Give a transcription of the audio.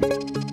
Bye.